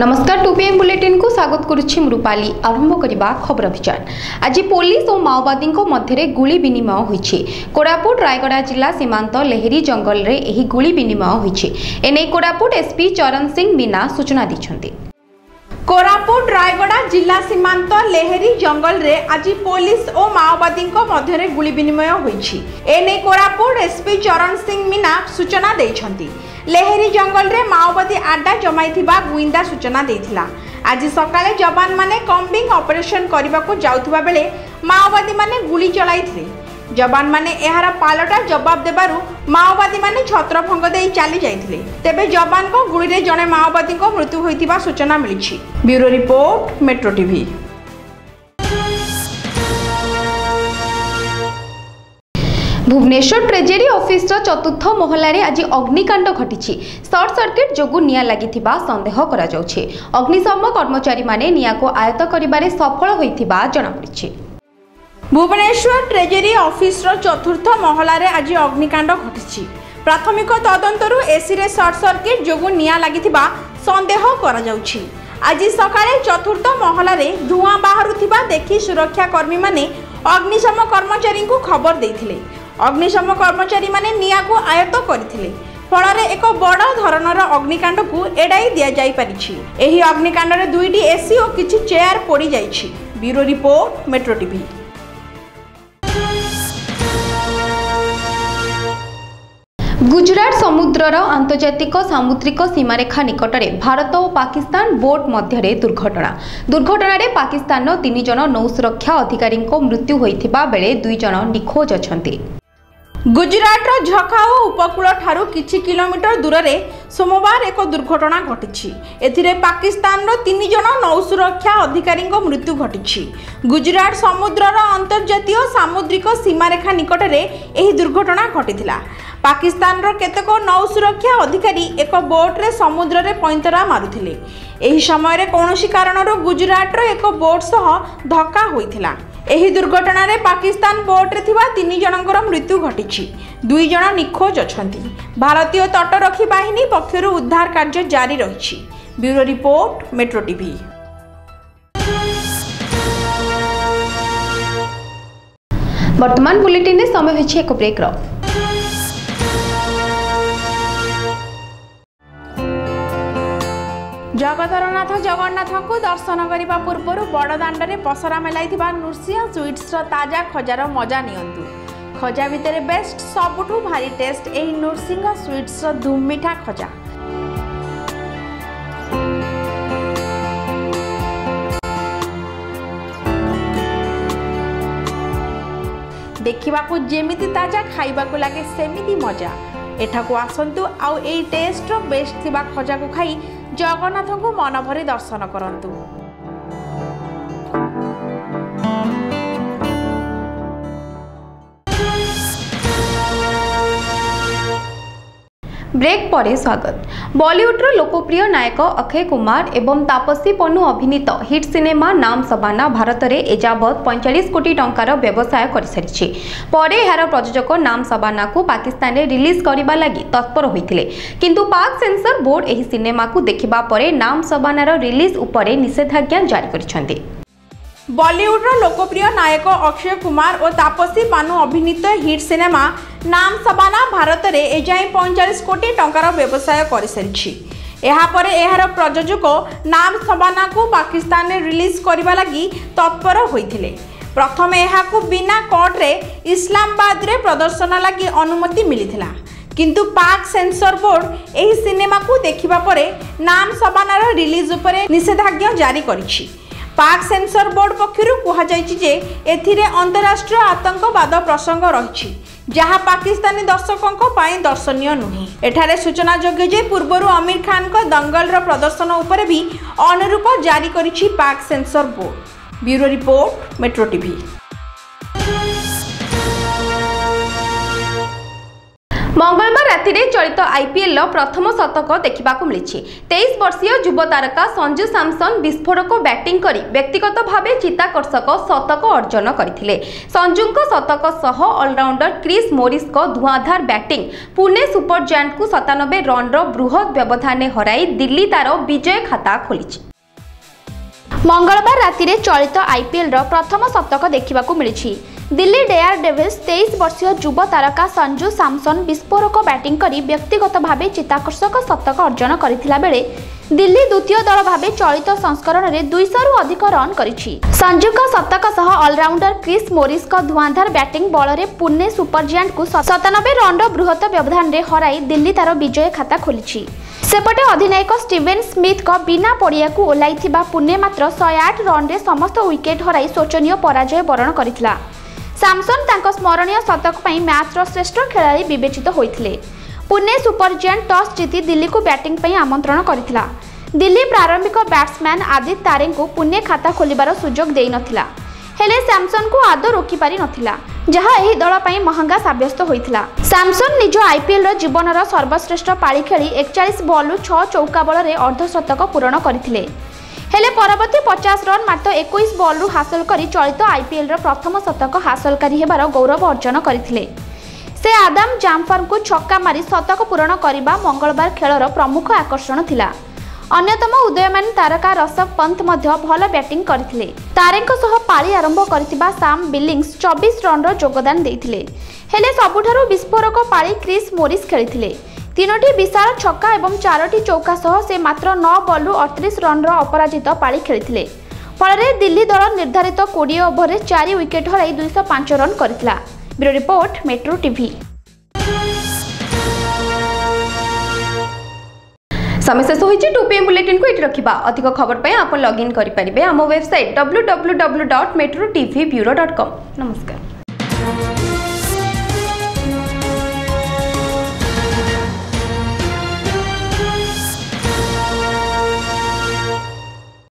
ନମସ୍କାର two PM ବୁଲେଟିନ୍କୁ ସ୍ୱାଗତ କରୁଛି ମୁଁ ରୂପାଲି ଆରମ୍ଭ କରିବା ଖବର ଅଭିଯାନ ଆଜି ପୋଲିସ ଓ ମାଓବାଦୀଙ୍କ ମଧ୍ୟରେ ଗୁଳି ବିନିମୟ ହୋଇଛି କୋରାପୁଟ ରାୟଗଡ଼ା ଜିଲ୍ଲା ସୀମାନ୍ତ ଲେହେରୀ ଜଙ୍ଗଲରେ ଏହି ଗୁଳି ବିନିମୟ ହୋଇଛି ଏନେଇ କୋରାପୁଟ ଏସ୍ପି ଚରଣ ସିଂ ମିନା ସୂଚନା ଦେଇଛନ୍ତି কোরাপুট রায়গড়া জেলা সীমান্ত লেহেরি জঙ্গলরে আজি পুলিশ ও মাওবাদীঙ্ক মধ্যে গুলি বিনিময় হয়েছে এনে কোরাপুট এসপি চরণ সিং মিনা সূচনা দিয়েছেন লেহেরি জঙ্গলরে মাওবাদী আড্ডা জমাই গুইন্দা সূচনা দিয়েছিল আজি সকালে যবান মানে কম্বিং অপরেশন করা যাওয়া বেড়ে মাওবাদী মানে গুলি চলাই ଯବାନମାନେ ଏହାର ପାଲଟା ଜବାବ ଦେବାରୁ ମାଓବାଦୀମାନେ ଛତ୍ରଭଙ୍ଗ ଦେଇ ଚାଲି ଯାଇଥିଲେ ତେବେ ଯବାନଙ୍କ ଗୁଳିରେ ଜଣେ ମାଓବାଦୀଙ୍କ ମୃତ୍ୟୁ ହୋଇଥିବା ସୂଚନା ମିଳିଛି bureau report metro TV Bhubaneswar treasury officer চতুর্থ মহলার আজ অগ্নিকাণ্ড ঘটিছে সর্ট সর্কিট যোগ নিয়া লাগি সন্দেহ করা অগ্নিশম কর্মচারী মানে নিয়াঁকু আয়ত্ত করবার সফল হয়ে জনাপড়ি ভুবনেশ্বর ট্রেজেরি অফিসর চতুর্থ মহলার আজ অগ্নিকাণ্ড ঘটিছে প্রাথমিক তদন্তর এসিরে সর্ট সর্কিট যোগ নিয়া লাগি সন্দেহ করা যাচ্ছে আজ সকালে চতুর্থ মহলার ধূয়া বাহু দেখি সুরক্ষা কর্মী মানে অগ্নিশম কর্মচারী খবর দিয়ে অগ্নিশম কর্মচারী মানে নিয়াকু আয়ত করে ফলরে এক বড় ধরনের অগ্নিকাণ্ডকু এড়াই দিয়া যাই পারিছি এই অগ্নিকাণ্ডরে দুইটি এসি ও কিছু চেয়ার পড়ি যাই bureau report Metro TV Gujarat ସମୁଦ୍ରର ଆନ୍ତର୍ଜାତିକ ସାମୁଦ୍ରିକ ସୀମାରେଖା ନିକଟରେ ଭାରତ ଓ ପାକିସ୍ତାନ ବୋଟ୍ ମଧ୍ୟରେ ଦୁର୍ଘଟଣା ଦୁର୍ଘଟଣାରେ ପାକିସ୍ତାନର ତିନି ଜଣ ନୌସୁରକ୍ଷା ଅଧିକାରୀଙ୍କ ମୃତ୍ୟୁ ହୋଇଥିବା ବେଳେ ଦୁଇ ଜଣ ନିଖୋଜ ଅଛନ୍ତି ଗୁଜରାଟର ଝଖାଓ ଉପକୂଳଠାରୁ କିଛି କିଲୋମିଟର ଦୂରରେ ସୋମବାର ଏକ ଦୁର୍ଘଟଣା ଘଟିଛି ଏଥିରେ ପାକିସ୍ତାନର ତିନି ଜଣ ନୌସୁରକ୍ଷା ଅଧିକାରୀଙ୍କ ମୃତ୍ୟୁ ଘଟିଛି ଗୁଜରାଟ ସମୁଦ୍ରର ଅନ୍ତର୍ଜାତୀୟ ସାମୁଦ୍ରିକ ସୀମାରେଖା ନିକଟରେ ଏହି ଦୁର୍ଘଟଣା ଘଟିଥିଲା ପାକିସ୍ତାନର କେତେକ ନୌସୁରକ୍ଷା ଅଧିକାରୀ ଏକ ବୋଟ୍ରେ ସମୁଦ୍ରରେ ପଇଁତରା ମାରୁଥିଲେ ଏହି ସମୟରେ କୌଣସି କାରଣରୁ ଗୁଜରାଟର ଏକ ବୋଟ୍ ସହ ଧକ୍କା ହୋଇଥିଲା ଏହି ଦୁର୍ଘଟଣାରେ ପାକିସ୍ତାନ ବୋଟ୍ରେ ଥିବା ତିନି ଜଣଙ୍କର ମୃତ୍ୟୁ ଘଟିଛି ଦୁଇ ଜଣ ନିଖୋଜ ଅଛନ୍ତି ଭାରତୀୟ ତଟରକ୍ଷୀ ବାହିନୀ ପକ୍ଷରୁ ଉଦ୍ଧାର କାର୍ଯ୍ୟ ଜାରି ରହିଛି ବ୍ୟୁରୋ ରିପୋର୍ଟ ମେଟ୍ରୋ ଟିଭି ବର୍ତ୍ତମାନ ବୁଲେଟିନ୍ରେ ସମୟ ହୋଇଛି ଏକ ବ୍ରେକ୍ର ଜଗତରନାଥ ଜଗନ୍ନାଥଙ୍କୁ ଦର୍ଶନ କରିବା ପୂର୍ବରୁ ବଡ଼ଦାଣ୍ଡରେ ପସରା ମେଲାଇଥିବା ନୃସିଂହ ସୁଇଟ୍ସର ତାଜା ଖଜାର ମଜା ନିଅନ୍ତୁ ଖଜା ଭିତରେ ବେଷ୍ଟ ସବୁଠୁ ଭାରି ଟେଷ୍ଟ ଏହି ନୃସିଂହ ସୁଇଟ୍ସର ଧୁମିଠା ଖଜା ଦେଖିବାକୁ ଯେମିତି ତାଜା ଖାଇବାକୁ ଲାଗେ ସେମିତି ମଜା ଏଠାକୁ ଆସନ୍ତୁ ଆଉ ଏଇ ଟେଷ୍ଟର ବେଷ୍ଟ ଥିବା ଖଜାକୁ ଖାଇ ଜଗନ୍ନାଥଙ୍କୁ ମନଭରି ଦର୍ଶନ କରନ୍ତୁ ବ୍ରେକ୍ ପରେ ସ୍ୱାଗତ ବଲିଉଡ୍ର ଲୋକପ୍ରିୟ ନାୟକ ଅକ୍ଷୟ କୁମାର ଏବଂ ତାପସୀ ପନ୍ନୁ ଅଭିନୀତ ହିଟ୍ ସିନେମା ନାମ ସବାନା ଭାରତରେ ଏଯାବତ୍ ପଇଁଚାଳିଶ କୋଟି ଟଙ୍କାର ବ୍ୟବସାୟ କରିସାରିଛି ପରେ ଏହାର ପ୍ରଯୋଜକ ନାମ ସବାନାକୁ ପାକିସ୍ତାନରେ ରିଲିଜ୍ କରିବା ଲାଗି ତତ୍ପର ହୋଇଥିଲେ କିନ୍ତୁ ପାକ୍ ସେନ୍ସର ବୋର୍ଡ ଏହି ସିନେମାକୁ ଦେଖିବା ପରେ ନାମ ସବାନାର ରିଲିଜ୍ ଉପରେ ନିଷେଧାଜ୍ଞା ଜାରି କରିଛନ୍ତି ବଲିଉଡର ଲୋକପ୍ରିୟ ନାୟକ ଅକ୍ଷୟ କୁମାର ଓ ତାପସୀ ପାନୁ ଅଭିନୀତ ହିଟ୍ ସିନେମା ନାମ୍ ସବାନା ଭାରତରେ ଏଯାଏଁ ପଇଁଚାଳିଶ କୋଟି ଟଙ୍କାର ବ୍ୟବସାୟ କରିସାରିଛି ଏହାପରେ ଏହାର ପ୍ରଯୋଜକ ନାମ୍ ସବାନାକୁ ପାକିସ୍ତାନରେ ରିଲିଜ୍ କରିବା ଲାଗି ତତ୍ପର ହୋଇଥିଲେ ପ୍ରଥମେ ଏହାକୁ ବିନା କଟ୍ରେ ଇସଲାମାବାଦରେ ପ୍ରଦର୍ଶନ ଲାଗି ଅନୁମତି ମିଳିଥିଲା କିନ୍ତୁ ପାକ୍ ସେନ୍ସର ବୋର୍ଡ଼ ଏହି ସିନେମାକୁ ଦେଖିବା ପରେ ନାମ୍ ସବାନାର ରିଲିଜ୍ ଉପରେ ନିଷେଧାଜ୍ଞା ଜାରି କରିଛି পাক সেନ୍ସର ବୋର୍ଡ ପକ୍ଷରୁ କୁହାଯାଇଛି ଯେ ଏଥିରେ ଅନ୍ତରାଷ୍ଟ୍ରୀୟ ଆତଙ୍କବାଦ ପ୍ରସଙ୍ଗ ରହିଛି ଯାହା ପାକିସ୍ତାନୀ ଦର୍ଶକଙ୍କ ପାଇଁ ଦର୍ଶନୀୟ ନୁହେଁ ଏଠାରେ ସୂଚନାଯୋଗ୍ୟ ଯେ ପୂର୍ବରୁ ଅମିର ଖାନଙ୍କ ଦଙ୍ଗଲର ପ୍ରଦର୍ଶନ ଉପରେ ବି ଅନୁରୂପ ଜାରି କରିଛି Pak censor board bureau report metro TV ମଙ୍ଗଳବାର ରାତିରେ ଚଳିତ ଆଇପିଏଲ୍ର ପ୍ରଥମ ଶତକ ଦେଖିବାକୁ ମିଳିଛି ତେଇଶ ବର୍ଷୀୟ ଯୁବ ତାରକା ସଞ୍ଜୁ ସାମସନ୍ ବିସ୍ଫୋରକ ବ୍ୟାଟିଂ କରି ବ୍ୟକ୍ତିଗତ ଭାବେ ଚିତାକର୍ଷକ ଶତକ ଅର୍ଜନ କରିଥିଲେ ସଞ୍ଜୁଙ୍କ ଶତକ ସହ ଅଲରାଉଣ୍ଡର କ୍ରିସ୍ ମୋରିସ୍ଙ୍କ ଧୂଆଁଧାର ବ୍ୟାଟିଂ ପୁନେ ସୁପର ଜାଣ୍ଟକୁ ସତାନବେ ରନ୍ର ବୃହତ୍ ବ୍ୟବଧାନରେ ହରାଇ ଦିଲ୍ଲୀ ତାର ବିଜୟ ଖାତା ଖୋଲିଛି ମଙ୍ଗଳବାର ରାତିରେ ଚଳିତ ଆଇପିଏଲ୍ର ପ୍ରଥମ ଶତକ ଦେଖିବାକୁ ମିଳିଛି ଦିଲ୍ଲୀ ଡେୟାର ଡେଭିଲ୍ସ ତେଇଶ ବର୍ଷୀୟ ଯୁବ ତାରକା ସଞ୍ଜୁ ସାମସନ୍ ବିସ୍ଫୋରକ ବ୍ୟାଟିଂ କରି ବ୍ୟକ୍ତିଗତ ଭାବେ ଚିତ୍ତାକର୍ଷକ ଶତକ ଅର୍ଜନ କରିଥିଲା ବେଳେ ଦିଲ୍ଲୀ ଦ୍ୱିତୀୟ ଦଳ ଭାବେ ଚଳିତ ସଂସ୍କରଣରେ ଦୁଇଶହରୁ ଅଧିକ ରନ୍ କରିଛି ସଞ୍ଜୁଙ୍କ ଶତକ ସହ ଅଲରାଉଣ୍ଡର କ୍ରିସ୍ ମୋରିସ୍ଙ୍କ ଧୂଆଁଧାର ବ୍ୟାଟିଂ ବଳରେ ପୁନେ ସୁପରଜିଆଣ୍ଟକୁ ସତାନବେ ରନ୍ର ବୃହତ ବ୍ୟବଧାନରେ ହରାଇ ଦିଲ୍ଲୀ ତା'ର ବିଜୟ ଖାତା ଖୋଲିଛି ସେପଟେ ଅଧିନାୟକ ଷ୍ଟିଭେନ୍ ସ୍ମିଥ୍ଙ୍କ ବିନା ପଡ଼ିଆକୁ ଓହ୍ଲାଇଥିବା ପୁନେ ମାତ୍ର ଶହେ ଆଠ ରନ୍ରେ ସମସ୍ତ ୱିକେଟ୍ ହରାଇ ଶୋଚନୀୟ ପରାଜୟ ବରଣ କରିଥିଲା ସାମସନ୍ ତାଙ୍କ ସ୍ମରଣୀୟ ଶତକ ପାଇଁ ମ୍ୟାଚ୍ର ଶ୍ରେଷ୍ଠ ଖେଳାଳି ବିବେଚିତ ହୋଇଥିଲେ ପୁନେ ସୁପର ଜେଣ୍ଟ ଟସ୍ ଜିତି ଦିଲ୍ଲୀକୁ ବ୍ୟାଟିଂ ପାଇଁ ଆମନ୍ତ୍ରଣ କରିଥିଲା ଦିଲ୍ଲୀ ପ୍ରାରମ୍ଭିକ ବ୍ୟାଟ୍ସମ୍ୟାନ୍ ଆଦିତ୍ୟ ତାରେଙ୍କୁ ପୁନେ ଖାତା ଖୋଲିବାର ସୁଯୋଗ ଦେଇନଥିଲା ହେଲେ ସାମସନ୍ଙ୍କୁ ଆଦୌ ରୋକିପାରି ନଥିଲା ଯାହା ଏହି ଦଳ ପାଇଁ ମହଙ୍ଗା ସାବ୍ୟସ୍ତ ହୋଇଥିଲା ସାମସନ୍ ନିଜ ଆଇପିଏଲ୍ର ଜୀବନର ସର୍ବଶ୍ରେଷ୍ଠ ପାଳି ଖେଳି ଏକଚାଳିଶ ବଲ୍ରୁ ଛଅ ଚୌକା ବଳରେ ଅର୍ଦ୍ଧଶତକ ପୂରଣ କରିଥିଲେ ହେଲେ ପରବର୍ତ୍ତୀ ପଚାଶ ରନ୍ ମାତ୍ର ଏକୋଇଶ ବଲ୍ରୁ ହାସଲ କରି ଚଳିତ ଆଇପିଏଲ୍ର ପ୍ରଥମ ଶତକ ହାସଲକାରୀ ହେବାର ଗୌରବ ଅର୍ଜନ କରିଥିଲେ ସେ ଆଦାମ ଜାମ୍ଫର୍ଙ୍କୁ ଛକା ମାରି ଶତକ ପୂରଣ କରିବା ମଙ୍ଗଳବାର ଖେଳର ପ୍ରମୁଖ ଆକର୍ଷଣ ଥିଲା ଅନ୍ୟତମ ଉଦୟମାନ ତାରକା ରଷଭ ପନ୍ଥ ମଧ୍ୟ ଭଲ ବ୍ୟାଟିଂ କରିଥିଲେ ତାରେଙ୍କ ସହ ପାଳି ଆରମ୍ଭ କରିଥିବା ସାମ୍ ବିଲିଙ୍ଗସ୍ ଚବିଶ ରନ୍ର ଯୋଗଦାନ ଦେଇଥିଲେ ହେଲେ ସବୁଠାରୁ ବିସ୍ଫୋରକ ପାଳି କ୍ରିସ୍ ମୋରିସ୍ ଖେଳିଥିଲେ তিনোটি বিশাল ছକା ଏବଂ ଚାରୋଟି ଚୌକା ସହ ସେ ମାତ୍ର ନଅ ବଲ୍ରୁ ଅଠତିରିଶ ରନ୍ର ଅପରାଜିତ ପାଳି ଖେଳିଥିଲେ ଫଳରେ ଦିଲ୍ଲୀ ଦଳ ନିର୍ଦ୍ଧାରିତ କୋଡ଼ିଏ ଓଭରରେ ଚାରି ୱିକେଟ୍ ହରାଇ ଦୁଇଶହ ପାଞ୍ଚ ରନ୍ କରିଥିଲା ବ୍ୟୁରୋ ରିପୋର୍ଟ ମେଟ୍ରୋ ଟିଭି समय शेष होती टू पी एम बुलेटिन को ये रखा अधिक खबर पर आप लगइन करेंगे आम website W W W dot Metro T bureau dot com नमस्कार